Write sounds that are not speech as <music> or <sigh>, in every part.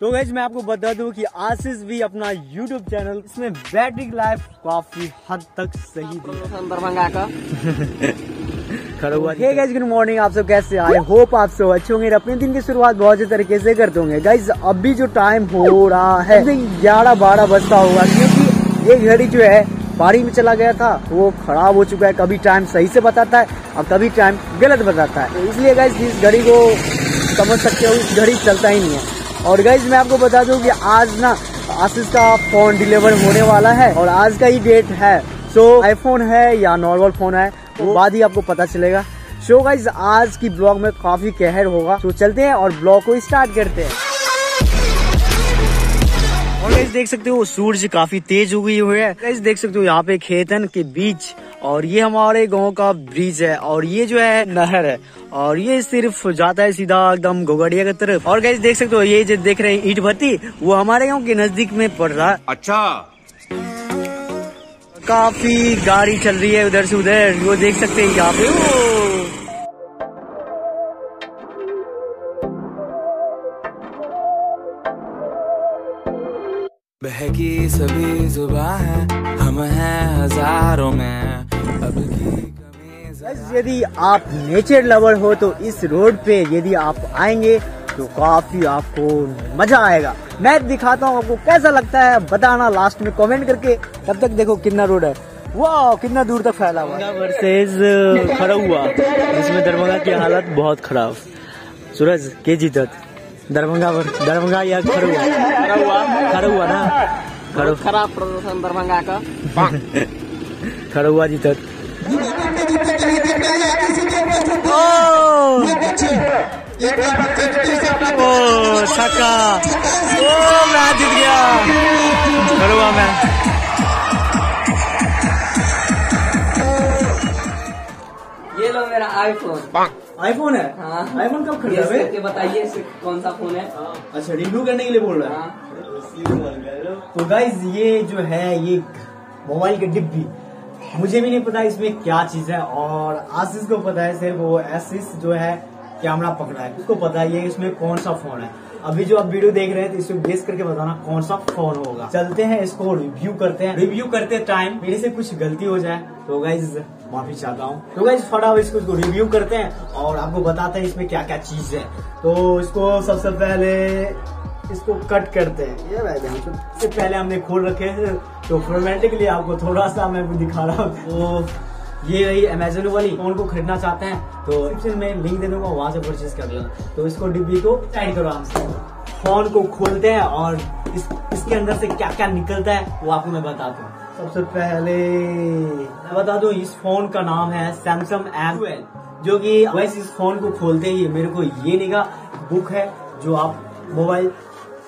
तो गैस मैं आपको बता दूँ कि आशीष भी अपना YouTube चैनल इसमें बैटरी लाइफ काफ़ी हद तक सही दरभंगा का। <laughs> खड़ा हुआ हे गाइस गुड मॉर्निंग आप सब कैसे आई होप आप सब अच्छे होंगे अपने दिन की शुरुआत बहुत अच्छे तरीके से करते होंगे। गाइस अभी जो टाइम हो रहा है ग्यारह बारह बजता होगा क्योंकि ये घड़ी जो है बारी में चला गया था वो खराब हो चुका है। कभी टाइम सही से बताता है और कभी टाइम गलत बताता है। तो इसलिए गाइस इस घड़ी को समझ सकते हो इस घड़ी चलता ही नहीं है। और गाइज़ मैं आपको बता दूँ कि आज ना आशीष का फ़ोन डिलीवर होने वाला है और आज का ही डेट है। सो आईफोन है या नॉर्मल फ़ोन है वो बाद ही आपको पता चलेगा। सो गाइज़ आज की ब्लॉग में काफ़ी कहर होगा। तो चलते हैं और ब्लॉग को स्टार्ट करते हैं। और गाइस देख सकते हो सूरज काफ़ी तेज हो गई हुई है। गाइस देख सकते हो यहाँ पे खेतन के बीच और ये हमारे गाँव का ब्रिज है और ये जो है नहर है और ये सिर्फ़ जाता है सीधा एकदम गोगड़िया की तरफ़। और गाइस देख सकते हो ये जो देख रहे हैं ईट भट्टी वो हमारे गाँव के नज़दीक में पड़ रहा है। अच्छा। काफ़ी गाड़ी चल रही है उधर से उधर वो देख सकते हैं यहाँ पे! बहकी सभी जुबा है हम हैं हज़ारों में। यदि आप नेचर लवर हो तो इस रोड पे यदि आप आएँगे तो काफ़ी आपको मज़ा आएगा। मैं दिखाता हूँ आपको कैसा लगता है बताना लास्ट में कमेंट करके। तब तक देखो कितना रोड है। वाह कितना दूर तक फैला हुआ वर्सेज खड़ा हुआ। इसमें दरभंगा की हालत बहुत खराब। सूरज के जीतत दरभंगा दरभंगा या खड़ा हुआ? खड़ा हुआ। ना? खड़ा खराब प्रदर्शन दरभंगा का। खड़ा हुआ जीतत ओ छक्का ओ मैं जीत गया। खड़ा मैं? ये लो मेरा आईफोन आईफोन है? हाँ। आईफोन कब खरीदा बे? बताइए कौन सा फ़ोन है। अच्छा रिव्यू करने के लिए बोल रहा है। हाँ। तो गाइज़ ये जो है ये मोबाइल की डिब्बी मुझे भी नहीं पता इसमें क्या चीज़ है और आशीष को पता है सिर्फ़ वो एसिस जो है कैमरा पकड़ा है। उसको पता ही है इसमें कौन सा फ़ोन है? अभी जो आप वीडियो देख रहे हैं तो इसको गेस करके बताना कौन सा फ़ोन होगा। चलते हैं इसको रिव्यू करते हैं। रिव्यू करते टाइम मेरे से कुछ गलती हो जाए तो गाइज़ माफ़ी चाहता हूँ। तो गाइज़ फटाफट इसको इसको रिव्यू करते हैं और आपको बताते हैं इसमें क्या क्या चीज़ है। तो इसको सबसे पहले इसको कट करते हैं। ये भाई से इससे पहले हमने खोल रखे हैं तो लिए आपको थोड़ा सा मैं दिखा रहा हूँ। तो ये रही अमेजोन वाली। फ़ोन को खरीदना चाहते हैं तो डिस्क्रिप्शन में लिंक दे दूँगा वहाँ से परचेज कर लेना। तो इसको डिब्बी को टाइट करो हमसे फ़ोन को खोलते हैं और इस, इसके अंदर से क्या क्या निकलता है वो आपको मैं बताता हूँ। सबसे पहले मैं बता दूँ इस फ़ोन का नाम है सैमसंग एम जो कि वैसे इस फ़ोन को खोलते ही मेरे को ये निगा बुक है जो आप मोबाइल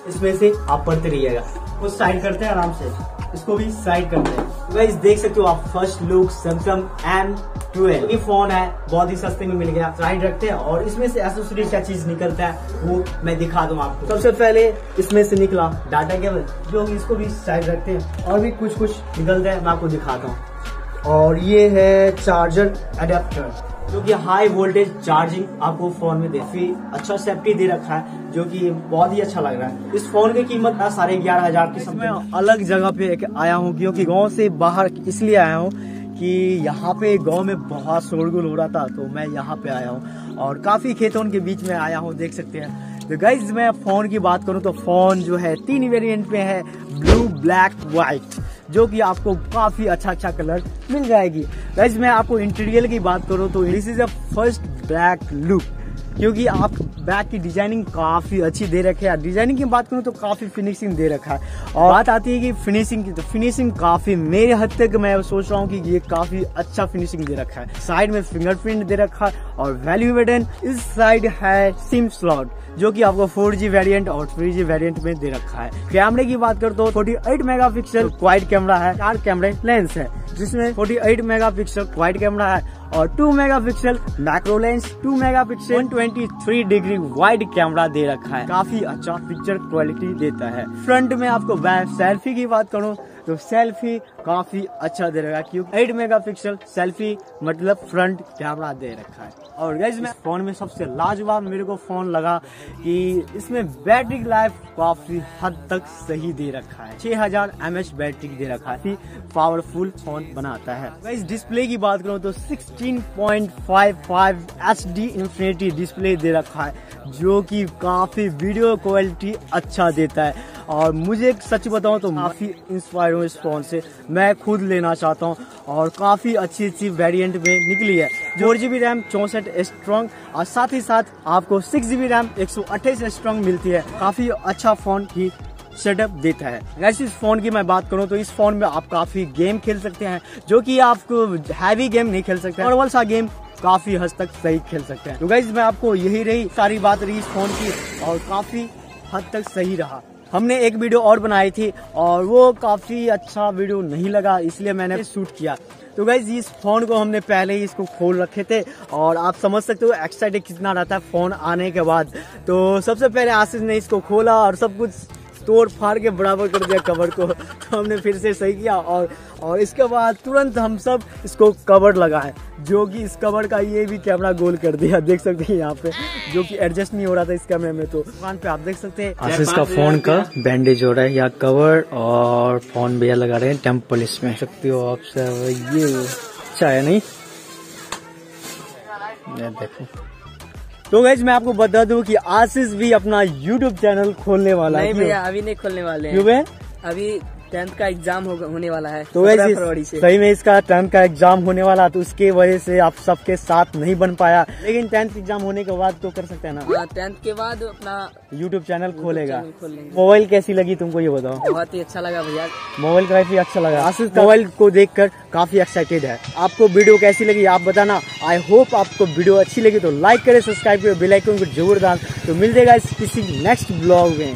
इसमें से आप पढ़ते रहिएगा। वो साइड करते हैं आराम से। इसको भी साइड करते हैं। गाइस देख सकते हो आप first look Samsung M twelve ये फ़ोन है, बहुत ही सस्ते में मिल गया। साइड रखते हैं और इसमें से एसेसरीज क्या चीज़ निकलता है, वो मैं दिखा दूँ आपको। सबसे पहले इसमें से निकला डाटा केबल जो इसको भी साइड रखते हैं और भी कुछ कुछ निकलता है, मैं आपको दिखाता हूँ। और ये है चार्जर अडेप्टर जो कि हाई वोल्टेज चार्जिंग आपको फ़ोन में दे फिर अच्छा सेफ्टी दे रखा है, जो कि बहुत ही अच्छा लग रहा है। इस फ़ोन की कीमत है साढ़े ग्यारह हज़ार की मैं अलग जगह पे आया हूँ, क्योंकि गाँव से बाहर, इसलिए आया हूँ कि यहाँ पे गाँव में बहुत शोरगुल हो रहा था तो मैं यहाँ पे आया हूँ। और काफ़ी खेतों के बीच में आया हूँ, देख सकते हैं। तो गाइज़ मैं फ़ोन की बात करूँ तो फ़ोन जो है, तीन वेरिएंट में है ब्लू ब्लैक व्हाइट जो कि आपको काफ़ी अच्छा अच्छा कलर मिल जाएगी। वैसे मैं आपको इंटीरियर की बात करूँ तो this is a first black look क्योंकि आप बैग की डिज़ाइनिंग काफ़ी अच्छी दे रखे है। डिज़ाइनिंग की बात करूँ तो काफ़ी फिनिशिंग दे रखा है। और बात आती है कि फिनिशिंग की तो फिनिशिंग काफ़ी मेरे हद तक मैं सोच रहा हूँ कि ये काफ़ी अच्छा फिनिशिंग दे रखा है। साइड में फिंगरप्रिंट दे रखा है और वैल्यू बटन इस साइड है सिम स्लॉट जो कि आपको 4G वेरिएंट और 3G वेरिएंट में दे रखा है। कैमरे की बात करो तो 48 मेगापिक्सल वाइड कैमरा है, चार कैमरे लेंस है। जिसमें 48 मेगापिक्सल वाइड कैमरा है और 2 megapixel macro lens 2 megapixel 123 degree wide camera दे रखा है। काफ़ी अच्छा पिक्चर क्वालिटी देता है। फ्रंट में आपको सेल्फी की बात करूँ तो सेल्फी काफ़ी अच्छा दे रखा है, क्योंकि एट मेगा पिक्सल सेल्फी मतलब फ्रंट कैमरा दे रखा है। और गाइज़ में फ़ोन में सबसे लाजवाब मेरे को फ़ोन लगा कि इसमें बैटरी लाइफ काफ़ी हद तक सही दे रखा है। 6000 हज़ार एम बैटरी दे रखा है। पावरफुल फ़ोन बनाता है। इस डिस्प्ले की बात करूँ तो 16.55 एचडी इंफिनिटी डिस्प्ले दे रखा है, जो कि काफ़ी वीडियो क्वालिटी अच्छा देता है। और मुझे सच बताऊँ तो काफ़ी इंस्पायर हूँ इस फ़ोन से। मैं खुद लेना चाहता हूँ और काफ़ी अच्छी अच्छी वेरिएंट में निकली है फोर जीबी रैम चौसठ स्ट्रॉन्ग और साथ ही साथ आपको सिक्स जीबी रैम एक सौ अट्ठाईस स्ट्रॉन्ग मिलती है। काफ़ी अच्छा फ़ोन की सेटअप देता है। वैसे इस फ़ोन की मैं बात करूँ तो इस फ़ोन में आप काफ़ी गेम खेल सकते हैं, जो कि आपको हैवी गेम नहीं खेल सकते। नॉर्मल सा गेम काफ़ी हद तक सही खेल सकते हैं। तो गाइज़ मैं आपको यही रही, सारी बात रही इस फ़ोन की और काफ़ी हद तक सही रहा। हमने एक वीडियो और बनाई थी और वो काफ़ी अच्छा वीडियो नहीं लगा, इसलिए मैंने शूट किया। तो गाइज़ इस फ़ोन को हमने पहले ही इसको खोल रखे थे और आप समझ सकते हो एक्साइटेड कितना रहता है फ़ोन आने के बाद। तो सबसे पहले आशीष ने इसको खोला और सब कुछ तोड़ फाड़ के बराबर कर दिया कवर को। तो हमने फिर से सही किया और और इसके बाद तुरंत हम सब इसको कवर लगाए जो कि इस कवर का ये भी कैमरा गोल कर दिया। देख सकते हैं यहाँ पे, जो कि एडजस्ट नहीं हो रहा था इस कैमरे में तो। दुकान पे आप देख सकते हैं। आशीष का फ़ोन का बैंडेज हो रहा है या कवर और फ़ोन भैया लगा रहे हैं टेंपल इसमें। सकते हो आप सब, ये अच्छा है नहीं? देखो। तो गैज मैं आपको बता दूँ कि आशीष भी अपना यूट्यूब चैनल खोलने वाला नहीं है भैया अभी नहीं खोलने वाले हैं? अभी टेंथ का एग्ज़ाम होने वाला है तो वैसे फरवरी से। सही में इसका टेंथ का एग्ज़ाम होने वाला तो उसके वजह से आप सबके साथ नहीं बन पाया। लेकिन टेंथ एग्ज़ाम होने के बाद तो कर सकते हैं ना? टेंथ के बाद अपना यूट्यूब चैनल खोलेगा। मोबाइल कैसी लगी तुमको ये बताओ? बहुत ही अच्छा लगा भैया। मोबाइल काफ़ी अच्छा लगा। आशीष मोबाइल को देखकर काफ़ी एक्साइटेड है। आपको वीडियो कैसी लगी आप बताना। आई होप आपको वीडियो अच्छी लगी तो लाइक करे सब्सक्राइब करे बेल आइकन को ज़रूर डाल तो मिल जाएगा किसी नेक्स्ट ब्लॉग में।